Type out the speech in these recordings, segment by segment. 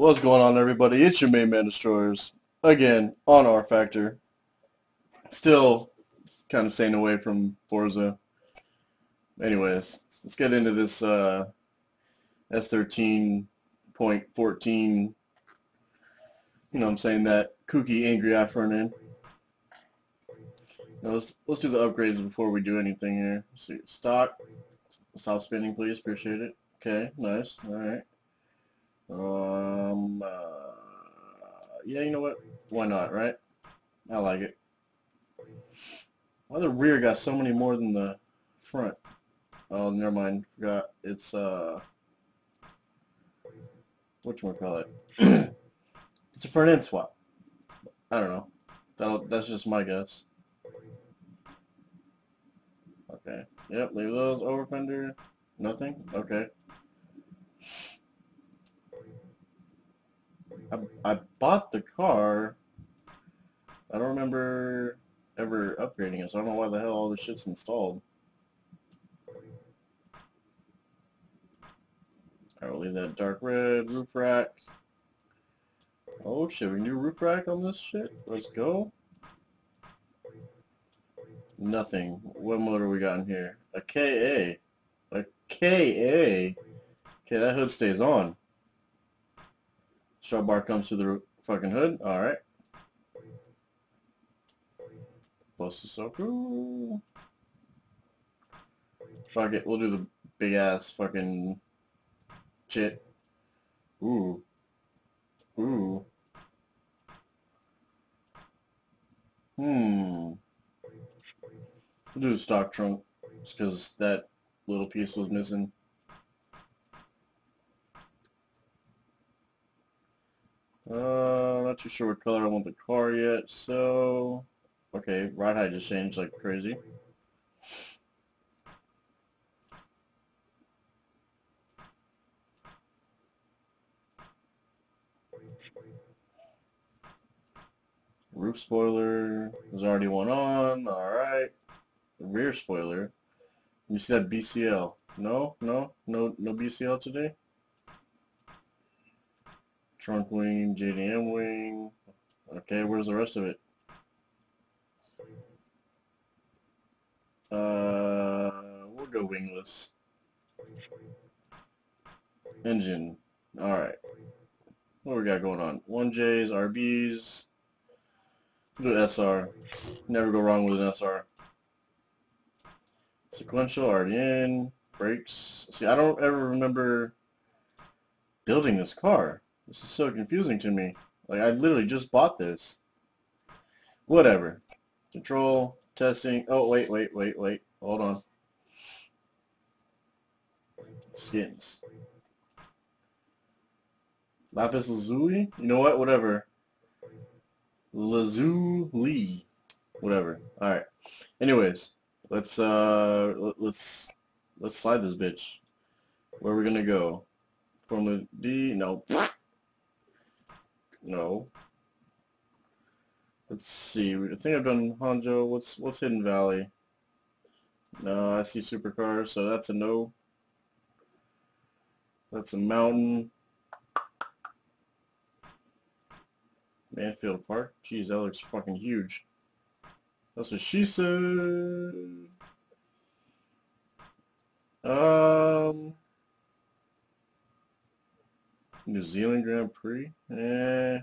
What's going on, everybody? It's your main man destroyers again on rFactor. Still kind of staying away from Forza. Anyways, let's get into this uh, S13.14. You know, I'm saying that kooky angry afternoon. Now let's let's do the upgrades before we do anything here. Let's see, stock. Stop spinning, please. Appreciate it. Okay, nice. All right. Um, uh, yeah, you know what? Why not, right? I like it. Why the rear got so many more than the front? Oh, never mind. Forgot. It's, uh, whatchamacallit? it's a front end swap. I don't know. That'll, that's just my guess. Okay. Yep, leave those over fender. Nothing? Okay. I, I bought the car. I don't remember ever upgrading it, so I don't know why the hell all this shit's installed. We'll leave that dark red roof rack. Oh shit, we can do roof rack on this shit? Let's go. Nothing. What motor we got in here? A KA. A KA? Okay, that hood stays on. Strut bar comes to the fucking hood. Alright. Bus is so cool. Fuck it, we'll do the big ass fucking shit. Ooh. Ooh. Hmm. We'll do the stock trunk, just because that little piece was missing. Uh, not too sure what color I want the car yet, so... Okay, ride height just changed like crazy. Roof spoiler, there's already one on, alright. Rear spoiler. You see that BCL? No? No? No, no BCL today? Trunk wing, JDM wing. Okay, where's the rest of it? Uh, we'll go wingless. Engine. Alright. What we got going on? 1Js, RBs. Do SR. Never go wrong with an SR. Sequential, in. Brakes. See, I don't ever remember building this car. This is so confusing to me. Like, I literally just bought this. Whatever. Control, testing. Oh, wait, wait, wait, wait. Hold on. Skins. Lapis Lazuli? You know what? Whatever. Lazuli. Whatever. Alright. Anyways, let's, uh, let's, let's slide this bitch. Where are we gonna go? Formula D? No. No. Let's see. I think I've done Hanjo. What's what's Hidden Valley? No, I see supercars, so that's a no. That's a mountain. Manfeild Park? Jeez, that looks fucking huge. That's what she said. Um, New Zealand Grand Prix? Eh.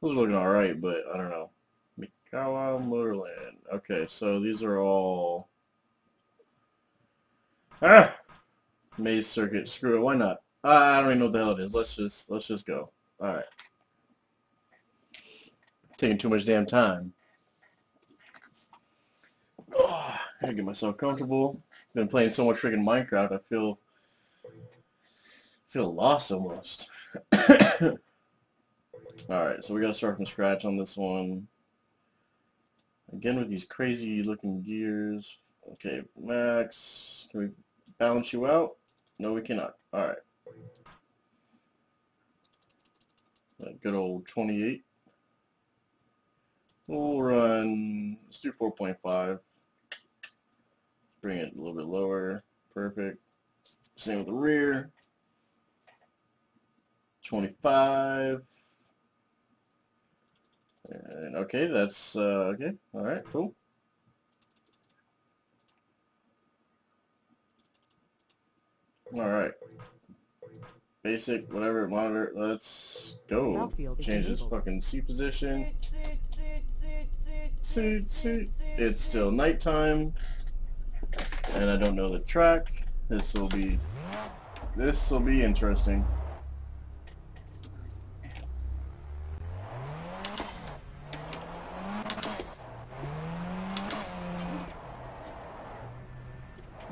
Those are looking alright, but I don't know. Mikawa Motorland. Okay, so these are all... Ah! Maze Circuit. Screw it, why not? I don't even know what the hell it is. Let's just, let's just go. Alright. Taking too much damn time. Oh, I gotta get myself comfortable. Been playing so much freaking Minecraft, I feel feel lost almost. Alright, so we gotta start from scratch on this one. Again with these crazy looking gears. Okay, max. Can we balance you out? No, we cannot. Alright. That Good old 28. We'll run, let's do 4.5. Bring it a little bit lower. Perfect. Same with the rear. 25. And okay, that's, uh, okay. All right, cool. All right. Basic, whatever, monitor. Let's go. Change this fucking seat position. Suit, suit. It's still nighttime. And I don't know the track. This will be, this will be interesting.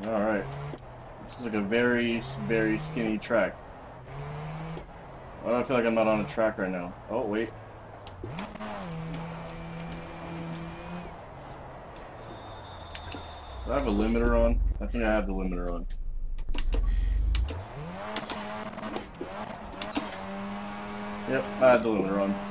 Alright. This is like a very, skinny track. Why do I feel like I'm not on a track right now? Oh, wait. Do I have a limiter on? I think I have the limiter on. Yep, I have the limiter on.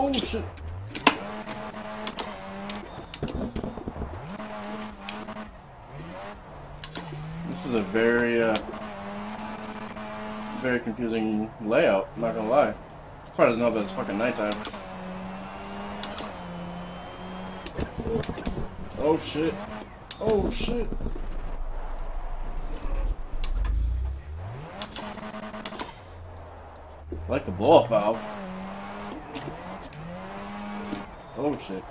Oh shit! This is a very, uh, very confusing layout, I'm not gonna lie. Probably doesn't know that it's fucking nighttime. Oh shit. Oh shit. I like the blow-off valve. Oh shit.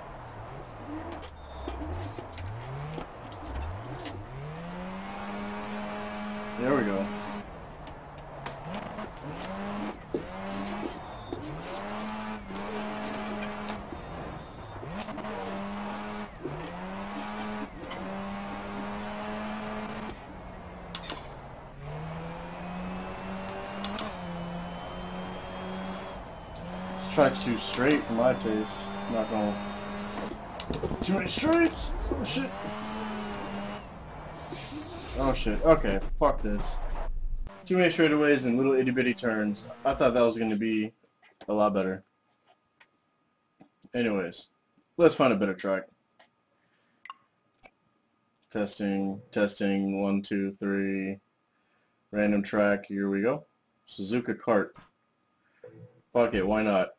There we go. Too straight for my taste. I'm not gonna... Too many straights! Oh shit! Oh shit, okay, fuck this. Too many straightaways and little itty bitty turns. I thought that was gonna be a lot better. Anyways, let's find a better track. Testing, testing, one, two, three. Random track, here we go. Suzuka Kart. Fuck it, why not?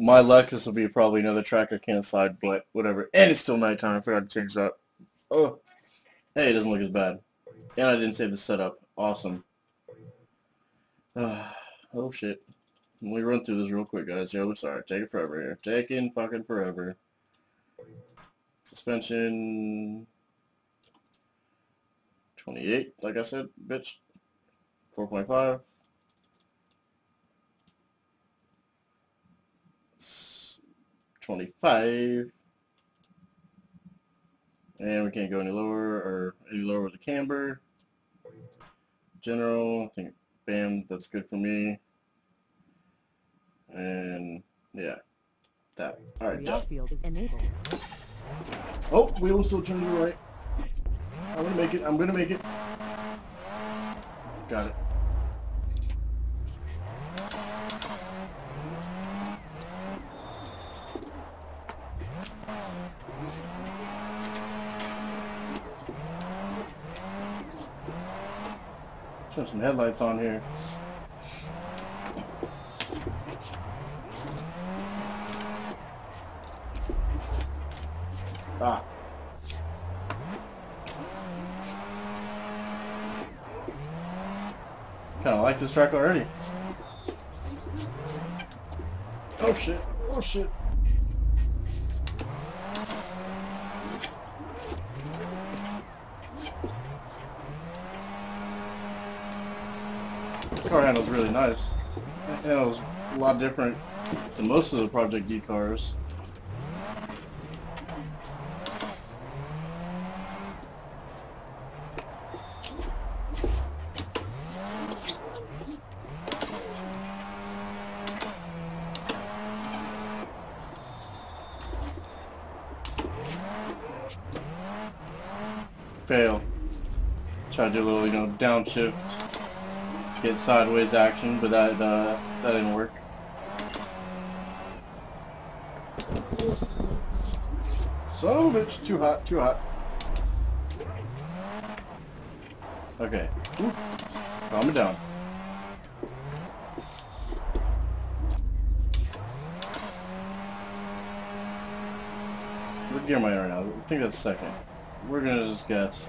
My Lexus will be probably another track I can't slide, but whatever. And it's still nighttime, I forgot to change that. Oh. Hey, it doesn't look as bad. And I didn't save the setup. Awesome. Uh, oh shit. Let me run through this real quick, guys. Yo, sorry. Take it forever here. Taking fucking forever. Suspension... 28, like I said, bitch. 4.5. 25. And we can't go any lower or any lower with the camber. General, I think, bam, that's good for me. And, yeah, that. Alright, done. Oh, wheel still turn to the right. I'm gonna make it, I'm gonna make it. Got it. Turn some headlights on here. Ah. Kind of like this track already. Oh shit. Oh shit. Car handle's really nice. It handles a lot different than most of the Project D cars. Fail. Try to do a little, you know, downshift. Get sideways action, but that uh, that didn't work. So bitch, too hot, too hot. Okay, Oof. calm it down. What gear am I right now? I think that's second. We're gonna just guess.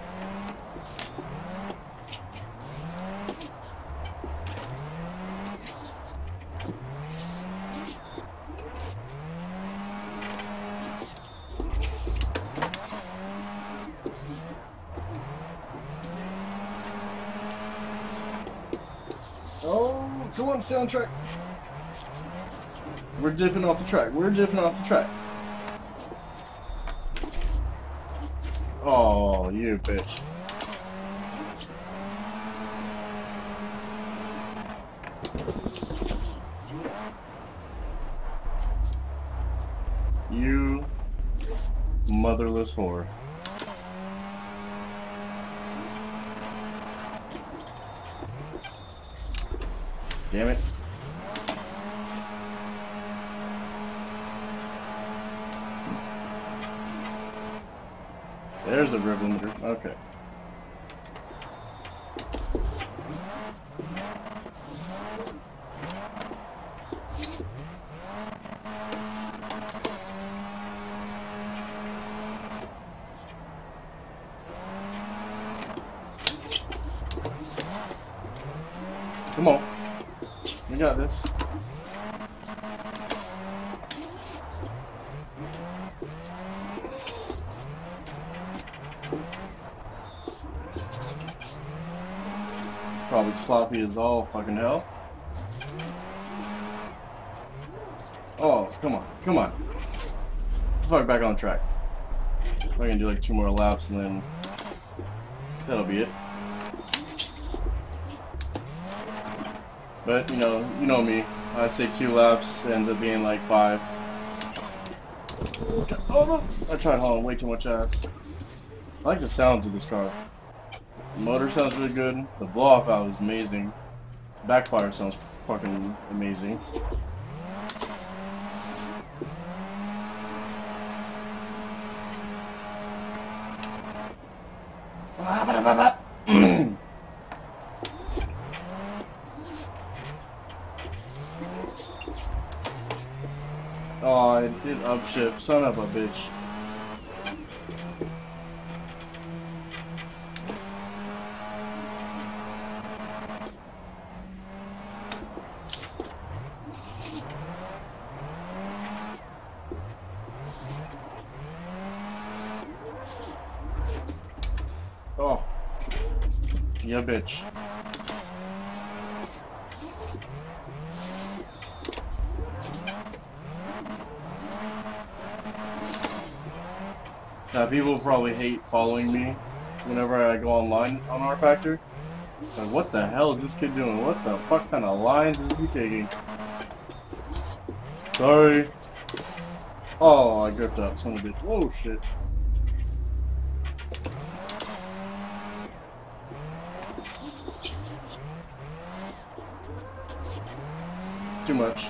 Come on, stay on track. We're dipping off the track. We're dipping off the track. Oh, you bitch. You motherless whore. Damn it. There's the rev limiter. Okay. Come on. We got this. Probably sloppy as all fucking hell. Oh, come on, come on. Fuck back on track. I'm gonna do like two more laps and then that'll be it. But you know, you know me. I say two laps ends up being like five. Oh! I tried hauling way too much ass. I like the sounds of this car. The motor sounds really good. The blow off valve is amazing. Backfire sounds fucking amazing. Oh, it did upshift. Son of a bitch. Oh. Yeah, bitch. Now, people probably hate following me whenever I go online on rFactor. But what the hell is this kid doing? What the fuck kind of lines is he taking? Sorry. Oh, I gripped up, son of a bitch. Whoa, shit. Too much.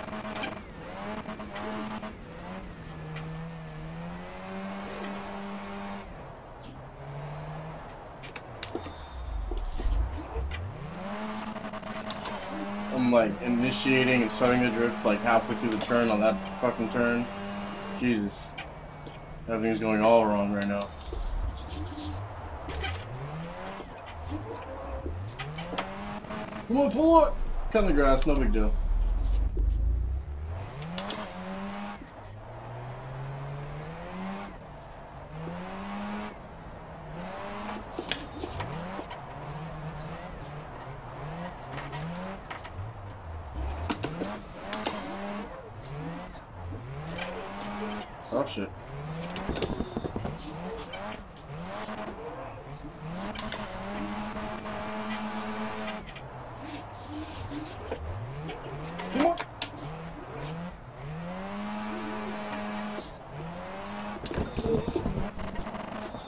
I'm like initiating and starting the drift like halfway through the turn on that fucking turn. Jesus. Everything's going all wrong right now. Come on, pull up! Cut the grass, no big deal.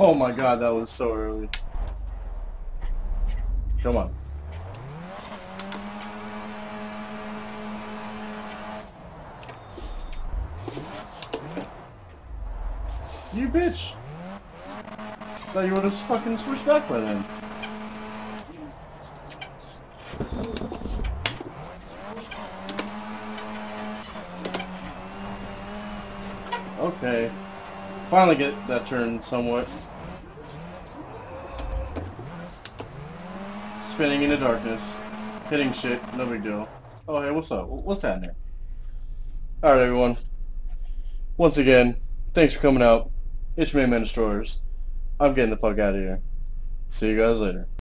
Oh my god, that was so early. Come on. You bitch! Thought you would've fucking switched back by then. Okay. Finally get that turn somewhat. Spinning in the darkness. Hitting shit, no big deal. Oh hey, what's up? What's happening? Alright everyone. Once again, thanks for coming out. It's me, Man Destroyers. I'm getting the fuck out of here. See you guys later.